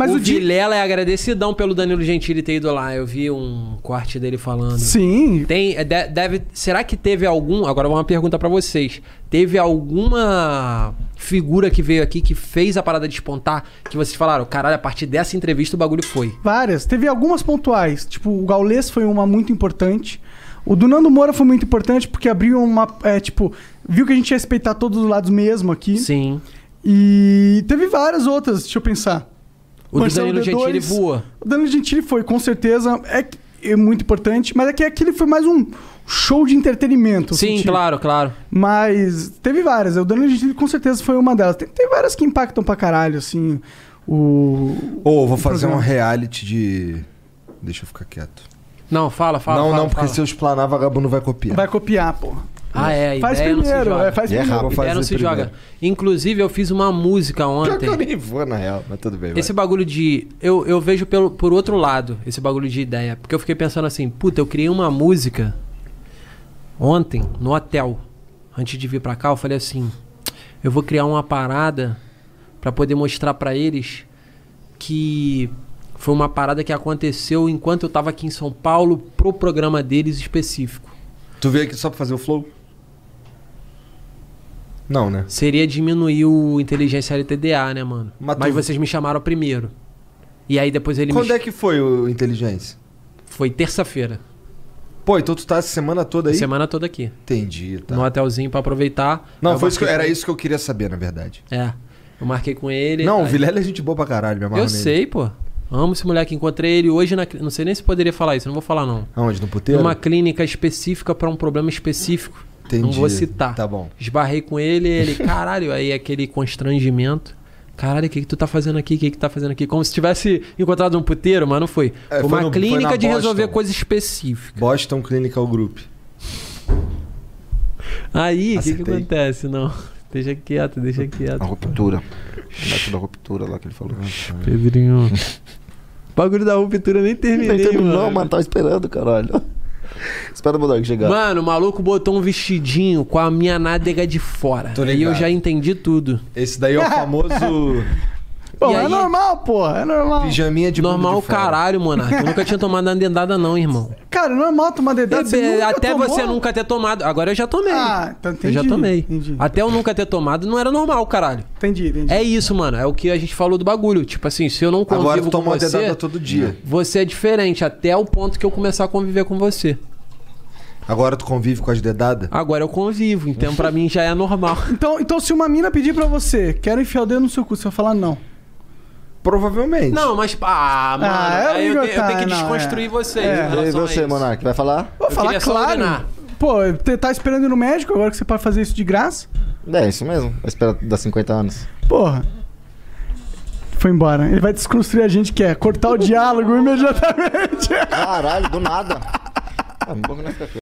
Mas o, o Vilela é agradecidão pelo Danilo Gentili ter ido lá. Eu vi um corte dele falando. Sim. Tem, é, de- deve, será que teve algum. Agora uma pergunta pra vocês. Teve alguma figura que veio aqui que fez a parada despontar? Que vocês falaram, caralho, a partir dessa entrevista o bagulho foi. Várias. Teve algumas pontuais. Tipo, o Gaules foi uma muito importante. O do Nando Moura foi muito importante porque abriu uma. É, tipo, viu que a gente ia respeitar todos os lados mesmo aqui. Sim. E teve várias outras, deixa eu pensar. O Marcelo Danilo D2. Gentili voa. O Danilo Gentili foi, com certeza. É, é muito importante, mas é que aquele foi mais um show de entretenimento. Sim, senti. claro, claro. Mas teve várias. O Danilo Gentili com certeza foi uma delas. Tem, tem várias que impactam pra caralho, assim. O. Ou vou fazer um programa. reality de. Deixa eu ficar quieto. Não, fala, fala. não, fala, não, porque fala. se eu explanar, vagabundo vai copiar. Vai copiar, pô. Ah, é, a Faz ideia não se primeiro, joga. é, faz E é primeiro. rápido. Ideia não fazer se joga. primeiro. Inclusive, eu fiz uma música ontem. que eu nem vou, na real, mas tudo bem. vai. Esse bagulho de. Eu, eu vejo pelo, por outro lado, esse bagulho de ideia. Porque eu fiquei pensando assim, puta, eu criei uma música ontem, no hotel. Antes de vir pra cá, eu falei assim: eu vou criar uma parada pra poder mostrar pra eles que foi uma parada que aconteceu enquanto eu tava aqui em São Paulo pro programa deles específico. Tu veio aqui só pra fazer o flow? Não, né? Seria diminuir o inteligência LTDA, né, mano? Mas Mas, tu- vocês me chamaram primeiro. E aí depois ele Quando me. é que foi o Inteligência? Foi terça-feira. Pô, então tu tá essa semana toda aí? Semana toda aqui. Entendi, tá. No hotelzinho pra aproveitar. Não, foi isso que, era isso que eu queria saber, na verdade. É. Eu marquei com ele. Não, o aí- Vilela é gente boa pra caralho, amarro Eu nele. sei, pô. Amo esse moleque. Encontrei ele hoje na. Não sei nem se poderia falar isso, não vou falar não. Aonde? No puteiro? Numa clínica específica pra um problema específico. Entendi. Não vou citar. Tá bom. Esbarrei com ele, ele, caralho, aí aquele constrangimento. Caralho, o que, que tu tá fazendo aqui? O que, que tu tá fazendo aqui? Como se tivesse encontrado um puteiro, mas não foi. É, foi foi uma no- foi clínica na de resolver Boston. coisa específica. Boston Clinical Group. Aí, o que, que acontece? Não. Deixa quieto, deixa quieto. A ruptura. Método da ruptura lá que ele falou. Pedrinho. Bagulho da ruptura eu nem terminei, Nem terminou, mano. mano. Tava esperando, caralho. Espera o Bulldog chegar. Mano, o maluco botou um vestidinho com a minha nádega de fora. Tô Aí eu já entendi tudo. Esse daí é o famoso Pô, E é aí? normal, porra. É normal. pijaminha de Normal de caralho, monarca. Eu nunca tinha tomado uma dedada, não, irmão. Cara, é normal tomar dedada. você Bebê, nunca até tomou? você nunca ter tomado. Agora eu já tomei. Ah, então entendi. eu já tomei. Entendi. Até eu nunca ter tomado não era normal, caralho. Entendi, entendi. É isso, mano. É o que a gente falou do bagulho. Tipo assim, se eu não convivo Agora tu com toma uma você, dedada todo dia. você é diferente. Até o ponto que eu começar a conviver com você. Agora tu convive com as dedadas? Agora eu convivo, então pra mim já é normal. Então, então, se uma mina pedir pra você, quero enfiar o dedo no seu cu, você vai falar não. Provavelmente. Não, mas. Ah, mano. Ah, é aí eu, amigo, te- eu tenho que tá, não, desconstruir é. vocês. É. em E você. Monark, vai falar? Vou Eu falar claro. Pô, você tá esperando ir no médico agora que você pode fazer isso de graça? É, isso mesmo. Vai esperar dar 50 anos. Porra. Foi embora. Ele vai desconstruir a gente, que é cortar o diálogo imediatamente. Caralho, do nada. Ah, um não aqui.